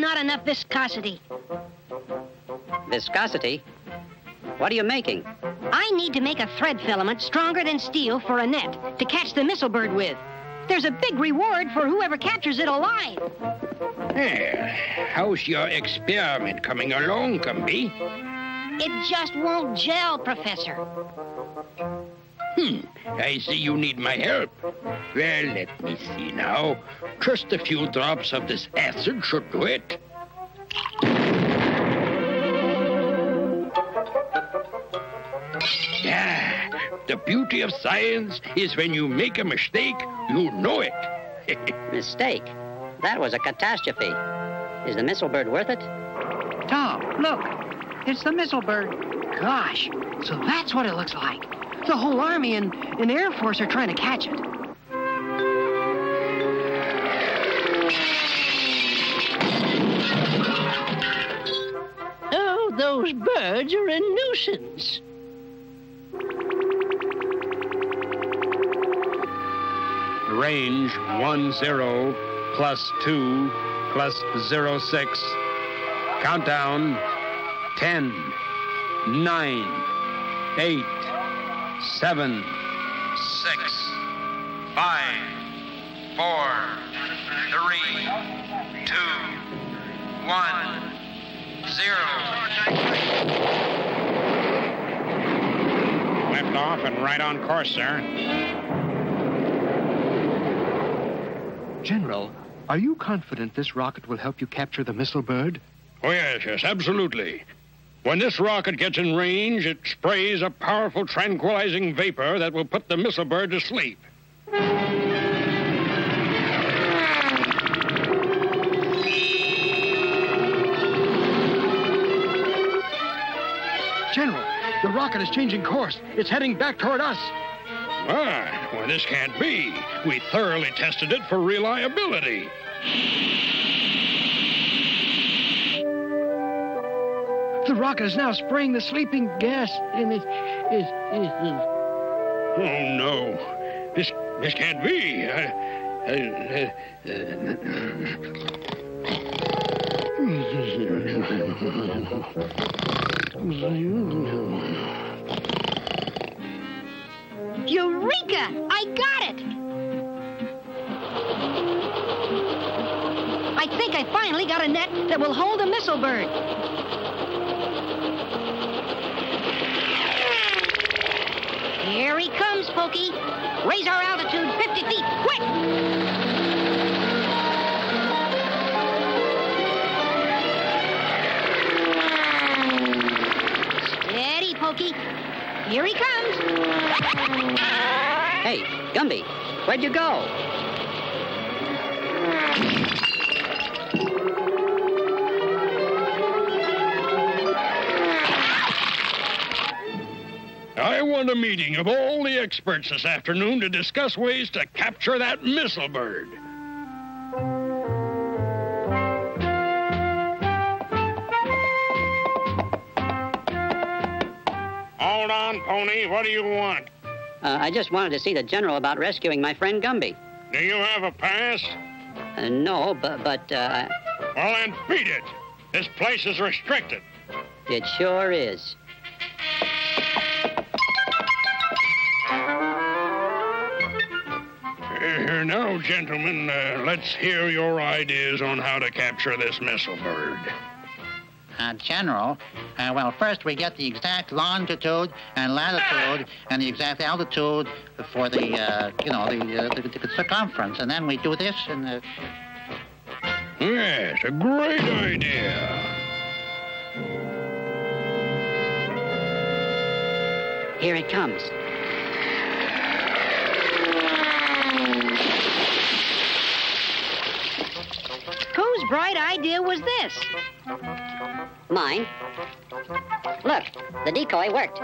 nuts. Still not enough viscosity. Viscosity? What are you making? I need to make a thread filament stronger than steel for a net to catch the missile bird with. There's a big reward for whoever captures it alive. Well, how's your experiment coming along, Gumby? It just won't gel, Professor. Hmm, I see you need my help. Well, let me see now. Just a few drops of this acid should do it. Ah, the beauty of science is when you make a mistake, you know it. Mistake? That was a catastrophe. Is the missile bird worth it? Tom, look. It's the missile bird. Gosh, so that's what it looks like. The whole Army and, and Air Force are trying to catch it. Oh, those birds are a nuisance. Range 10 plus 2 plus 06. Countdown 10, 9, 8, 7, 6, 5, 4, 3, 2, 1, 0. Left off and right on course, sir. General, are you confident this rocket will help you capture the missile bird? Oh, yes, yes, absolutely. When this rocket gets in range, it sprays a powerful tranquilizing vapor that will put the missile bird to sleep. General, the rocket is changing course. It's heading back toward us. Ah, well, this can't be. We thoroughly tested it for reliability. The rocket is now spraying the sleeping gas in it. Is, is, Oh, no. This, this can't be. I, I, Eureka! I got it! I think I finally got a net that will hold a missile bird. Here he comes, Pokey. Raise our altitude 50 feet, quick! Steady, Pokey. Here he comes. Hey, Gumby, where'd you go? Want a meeting of all the experts this afternoon to discuss ways to capture that missile bird. Hold on, Pony. What do you want? Uh, I just wanted to see the general about rescuing my friend Gumby. Do you have a pass? Uh, no, but but uh, Well, then beat it. This place is restricted. it sure is. Now, gentlemen, uh, let's hear your ideas on how to capture this missile bird. Uh, General, uh, well, first we get the exact longitude and latitude and the exact altitude for the, uh, you know, the, uh, the, the circumference, and then we do this and. Uh, Yes, a great idea. Here it comes. Bright idea was this? Mine. Look, the decoy worked.